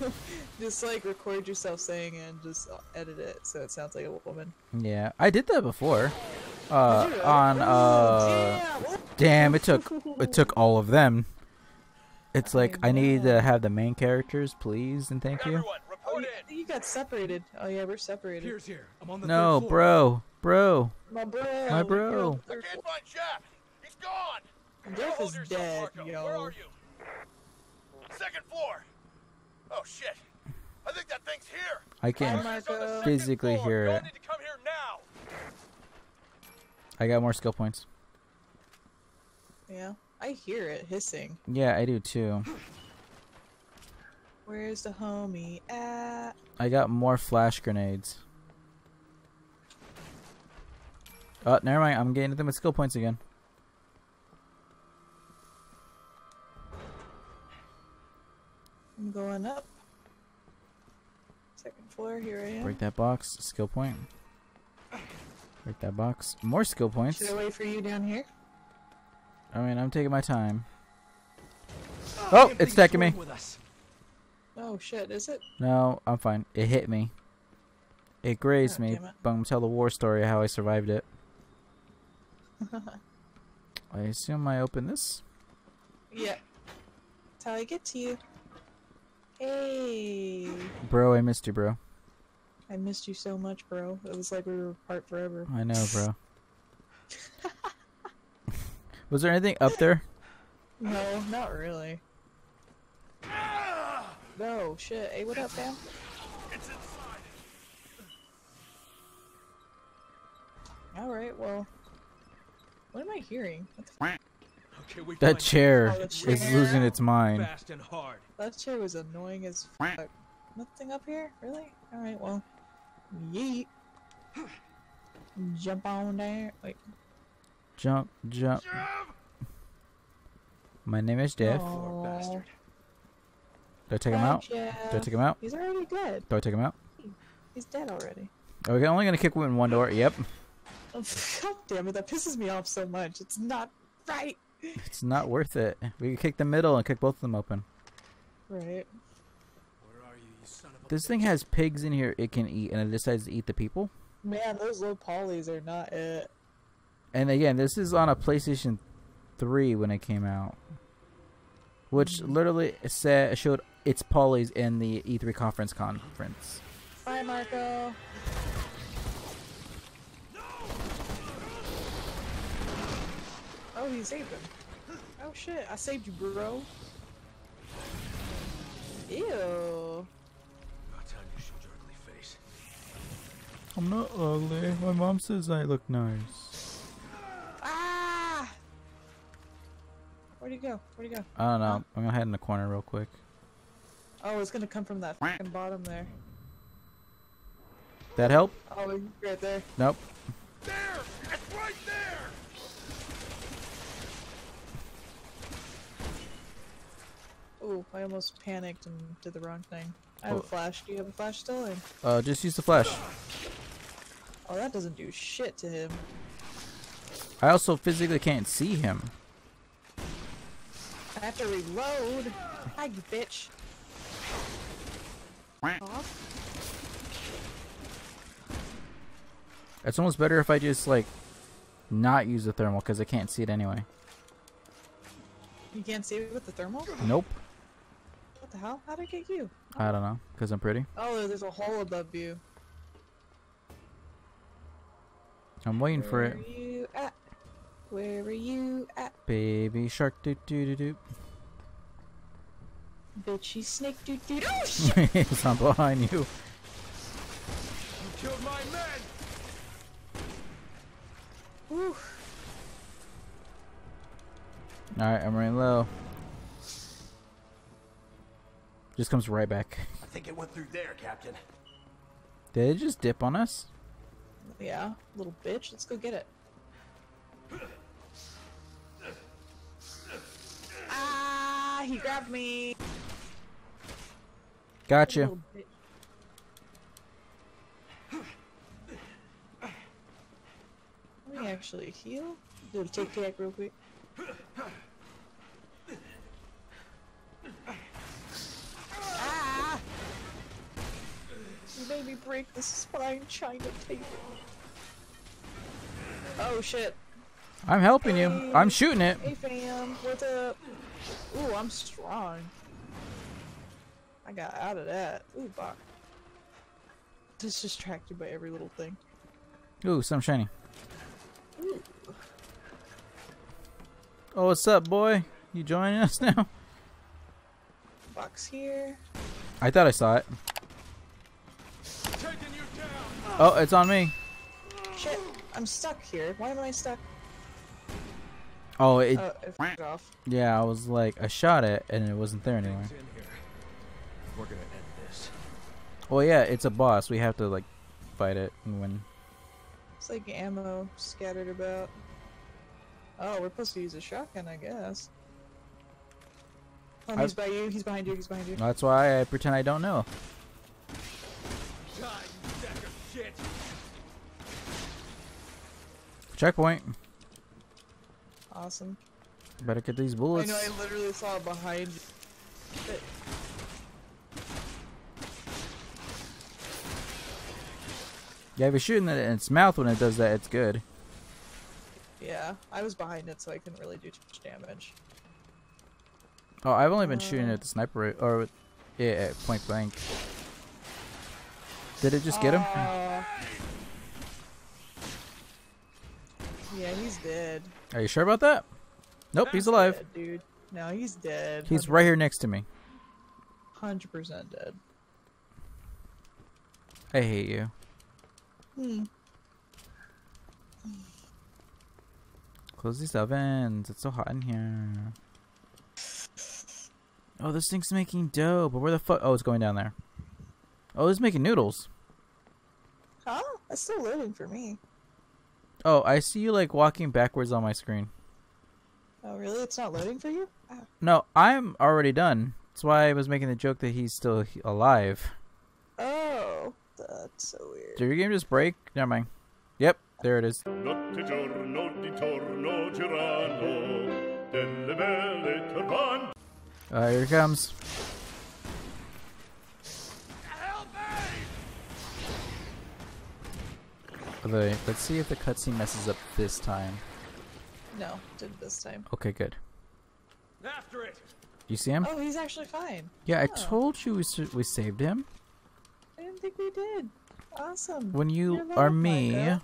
just like record yourself saying it and just edit it so it sounds like a woman. Yeah, I did that before. Uh, Did you? on Ooh, uh, damn. damn, it took it took all of them. It's I like I need to have the main characters, please, and thank you. Everyone, Oh, you, you got separated. Oh yeah, we're separated. Piers here. I'm on the No, bro, bro. My bro. My bro. I can't find Jeff. He's gone. Jeff is dead, yo. Where are you? Second floor. Oh shit. I think that thing's here. I can It's on the Marco. second physically hear it. need to come here now. I got more skill points. Yeah, I hear it hissing. Yeah, I do too. Where's the homie at? I got more flash grenades. Oh, never mind. I'm getting them with skill points again. I'm going up. Second floor, here I am. Break that box. Skill point. Break that box. More skill points. Should I wait for you down here? I mean, I'm taking my time. Ah, Oh, it's thing's attacking me. With us. Oh shit, is it? No, I'm fine. It hit me. It grazed Oh, me. it. But I'm gonna tell the war story how I survived it. I assume I open this. yeah. That's how I get to you. Hey. Bro, I missed you, bro. I missed you so much, bro. It was like we were apart forever. I know, bro. Was there anything up there? No, not really. No, shit. Hey, what up, fam? It's inside. Alright, well. What am I hearing? That chair is losing its mind. fast and hard. that chair was annoying as fuck. Nothing up here? Really? Alright, well. Yeet. Jump on there. Wait. Jump, jump. My name is Jeff. Poor bastard. Do I take him Bye, out? Do I take him out? He's already dead. Do I take him out? He's dead already. Are we only gonna kick him in one door? Yep. Oh, God damn it, that pisses me off so much. It's not right. It's not worth it. We could kick the middle and kick both of them open. Right. Where are you, you son of a This thing has pigs in here it can eat, and it decides to eat the people. Man, those low polys are not it. And again, this is on a PlayStation 3 when it came out, which mm-hmm. literally said showed its polys in the E3 conference conference. Bye, Marco. Oh, he saved him. Oh shit, I saved you, bro. Ew. Time you your ugly face. I'm not ugly. My mom says I look nice. Ah! Where'd he go? Where'd he go? I don't know. I'm gonna head in the corner real quick. Oh, it's gonna come from that fucking bottom there. That help? Oh, he's right there. Nope. There! It's right there! Ooh, I almost panicked and did the wrong thing. I have Oh. a flash. Do you have a flash still? Or- Uh, just use the flash. Oh, that doesn't do shit to him. I also physically can't see him. I have to reload. Hi, you bitch. It's almost better if I just like not use the thermal because I can't see it anyway. You can't see it with the thermal? Nope. What the hell? How'd I get you? I don't know because I'm pretty. Oh, there's a hole above you. I'm waiting for Where it. are you at? Where are you at? Baby shark doo doo doo doo. Bitchy snake doo doo. Oh shit! it's not behind you. You killed my men! Whew. Alright, I'm running low. Just comes right back. I think it went through there, Captain. Did it just dip on us? Yeah, little bitch. Let's go get it. Ah, he grabbed me. Gotcha. Little. Let me actually heal. Do a tic tac real quick. Break this fine china table. Oh shit. I'm helping you. I'm shooting it. Hey fam, what's up? Ooh, I'm strong. I got out of that. Ooh, fuck. Just distracted by every little thing. Ooh, some shiny. Ooh. Oh, what's up, boy? You joining us now? Box here. I thought I saw it. Taking you down. Oh, it's on me. Shit, I'm stuck here. Why am I stuck? Oh, it. Oh, it off. Yeah, I was like, I shot it and it wasn't there anymore. Things in here. We're gonna end this. Well, yeah, it's a boss. We have to like fight it and win. It's like ammo scattered about. Oh, we're supposed to use a shotgun, I guess. Oh, he's by you. He's behind you. He's behind you. That's why I pretend I don't know. Shit. Checkpoint. Awesome. Better get these bullets. I bullets. know. I literally saw it behind you. Shit. Yeah, if you're shooting it in its mouth when it does that, it's good. Yeah, I was behind it, so I couldn't really do too much damage. Oh, I've only been shooting Uh. at the sniper or with, yeah, at point blank. Did it just get him? Uh, yeah, he's dead. Are you sure about that? Nope, he's alive. Dead, dude. No, he's dead. He's right here next to me. Hundred percent dead. I hate you. Hmm. Close these ovens. It's so hot in here. Oh, this thing's making dough, but where the fuck? Oh, it's going down there. Oh, it's making noodles. Huh? That's still loading for me. Oh, I see you like walking backwards on my screen. Oh, really? It's not loading for you? Ah. No, I'm already done. That's why I was making the joke that he's still alive. Oh, that's so weird. Did your game just break? Never mind. Yep, there it is. Notte giorno di torno girano delle belle turbante Uh, here it comes. The, let's see if the cutscene messes up this time. No, did this time. Okay, good. After it. You see him? Oh, he's actually fine. Yeah, I oh. told you we, s- we saved him. I didn't think we did. Awesome. When you You're are me, Micah.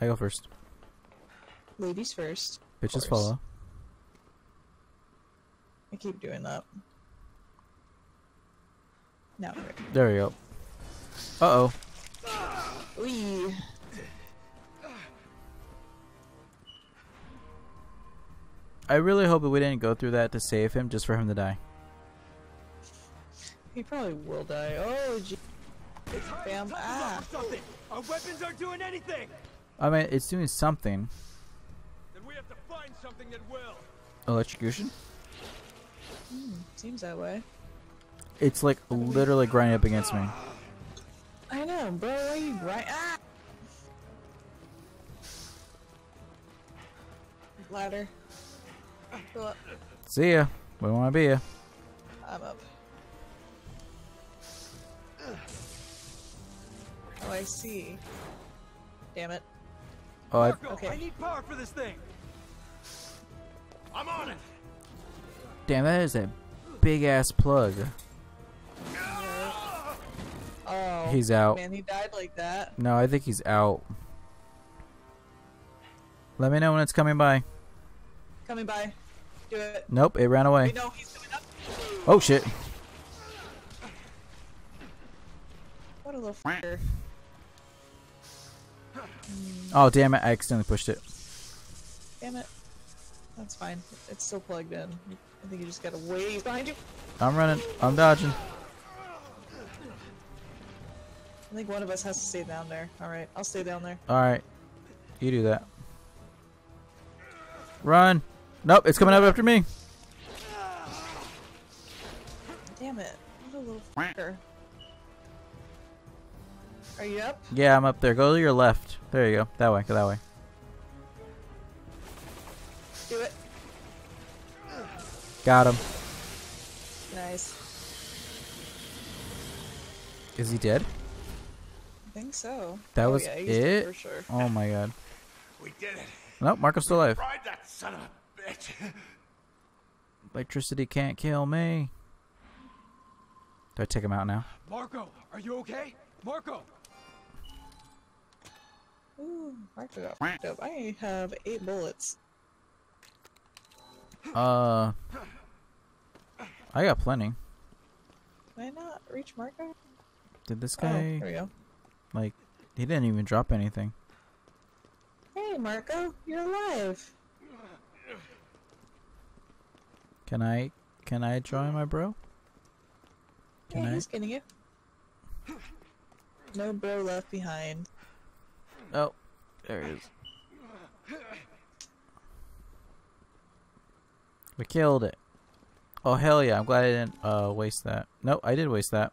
I go first. Ladies first. Bitches follow. I keep doing that. Now. There we go. Uh oh. Wee. I really hope that we didn't go through that to save him just for him to die. He probably will die. Oh, gee. Bam. Ah. Something. Our weapons aren't doing anything. I mean, it's doing something. Then we have to find something that will. Electrocution? Hmm, seems that way. It's like literally grinding up against me. I know, bro. Why are you right? Ah! Ladder. Go up. See ya. We want to be ya. I'm up. Oh, I see. Damn it. Oh, I, Marco, Okay. I need power for this thing. I'm on it. damn, that is a big ass plug. Oh. He's out. Man, he died like that. No, I think he's out. Let me know when it's coming by. Coming by. Do it. Nope, it ran away. Wait, no, he's coming up. Oh shit. What a little fucker. Oh damn it, I accidentally pushed it. Damn it. That's fine. It's still plugged in. I think you just gotta wait. Behind you. I'm running. I'm dodging. I think one of us has to stay down there. Alright, I'll stay down there. Alright. You do that. Run. Nope, it's coming up after me. Damn it. What a little fucker. Are you up? Yeah, I'm up there. Go to your left. There you go. That way. Go that way. Do it. Got him. Nice. Is he dead? I think so. That Oh, was yeah, he's it? for sure. Oh my god. We did it. Nope, Marco's still alive. Fried that son of a bitch. Electricity can't kill me. Do I take him out now? Marco, are you okay? Marco! Ooh, Marco got fucked up. I have eight bullets. Uh, I got plenty. Can I not reach Marco? Did this Oh, guy there we go. Like? He didn't even drop anything. Hey, Marco, you're alive. Can I? Can I join my bro? Can yeah, I? he's getting you. No bro left behind. Oh, there he is. We killed it. Oh hell yeah! I'm glad I didn't uh waste that. Nope, I did waste that.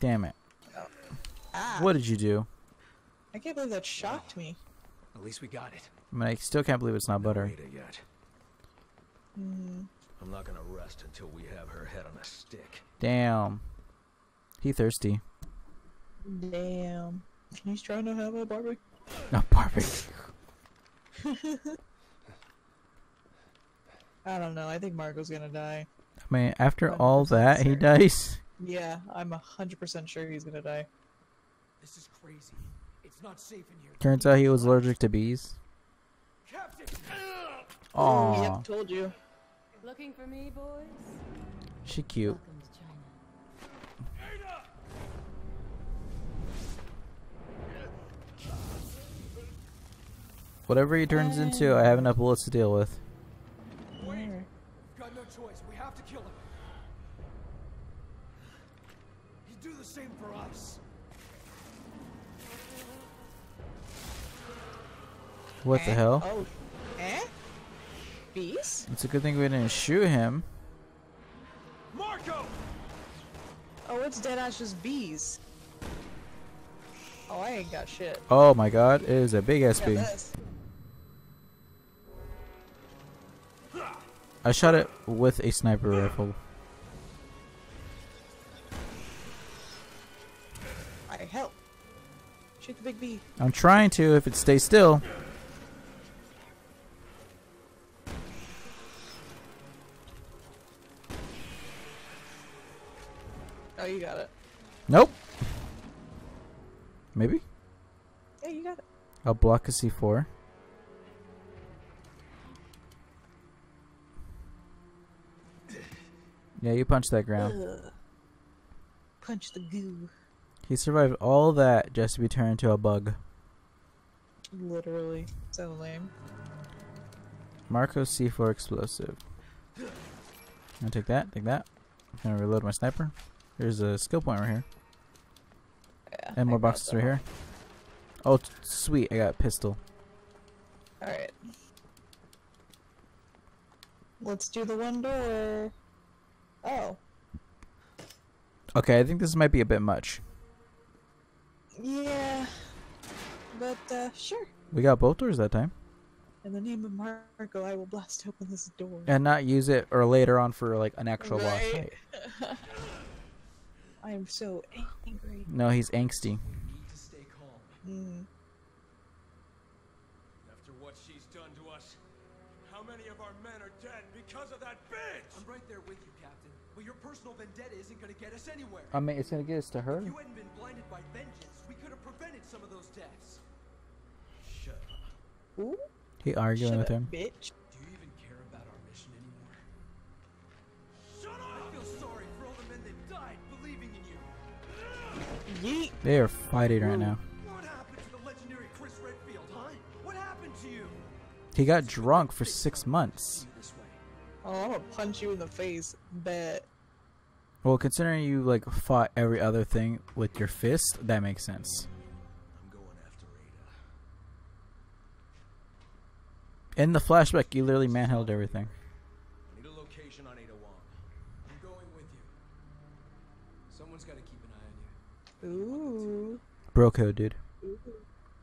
Damn it! Ah, What did you do? I can't believe that shocked me. At least we got it. I mean, I still can't believe it's not butter. Ada yet. Hmm. I'm not gonna rest until we have her head on a stick. Damn. He thirsty. Damn. He's trying to have a Barbie. Not Barbie. I don't know. I think Marco's gonna die. I mean, after all 100% that, he dies. Yeah, I'm a hundred percent sure he's gonna die. This is crazy. It's not safe in here. Turns out he was allergic to bees. Captain! Aw, Yep, told you. Looking for me, boys? she cute. Welcome to China. Whatever he turns into, I have enough bullets to deal with. What the Eh? hell? Oh, eh? Bees? It's a good thing we didn't shoot him. Marco! Oh, it's dead ass just bees. Oh, I ain't got shit. Oh my god, it is a big ass bee. I shot it with a sniper rifle. I help. Shoot the big bee. I'm trying to if it stays still. You got it. Nope. Maybe? Yeah, you got it. I'll block a C4. Yeah, you punch that ground. Ugh. Punch the goo. He survived all that just to be turned into a bug. Literally. So lame. Marco C4 explosive. I'm gonna take that, take that. I'm gonna reload my sniper. There's a skill point right here. Yeah. And more boxes right here. Oh, sweet, I got a pistol. Alright. Let's do the one door. Oh. Okay, I think this might be a bit much. Yeah. But, uh, sure. We got both doors that time. In the name of Marco, I will blast open this door. And not use it or later on for like an actual boss Right. fight. I am so angry. No, he's angsty. We need to stay calm. Mm. After what she's done to us, how many of our men are dead because of that bitch? I'm right there with you, Captain. But your personal vendetta isn't gonna get us anywhere. I mean, it's gonna get us to her. If you hadn't been blinded by vengeance, we could have prevented some of those deaths. Shut up. Ooh, He arguing shut with up, him. bitch. Yeet. They are fighting right now. What happened to the legendary Chris Redfield, huh? What happened to you? He got drunk for six months. You this way. Oh, I'm gonna punch you in the face. Bet. Well, considering you like fought every other thing with your fist, that makes sense. I'm going after Ada. In the flashback, you literally manhandled everything. Ooh. Bro code, dude.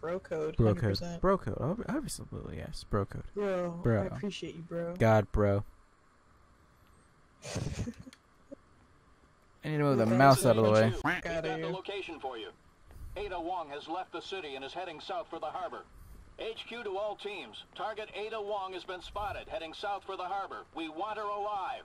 Bro code. Bro 100%. code. Bro code. Ob- Absolutely, yes. Bro code. Bro. Bro. I appreciate you, bro. God, bro. I need to move the mouse out of the way. We've got Outta the location for you. Ada Wong has left the city and is heading south for the harbor. HQ to all teams. Target Ada Wong has been spotted, heading south for the harbor. We want her alive.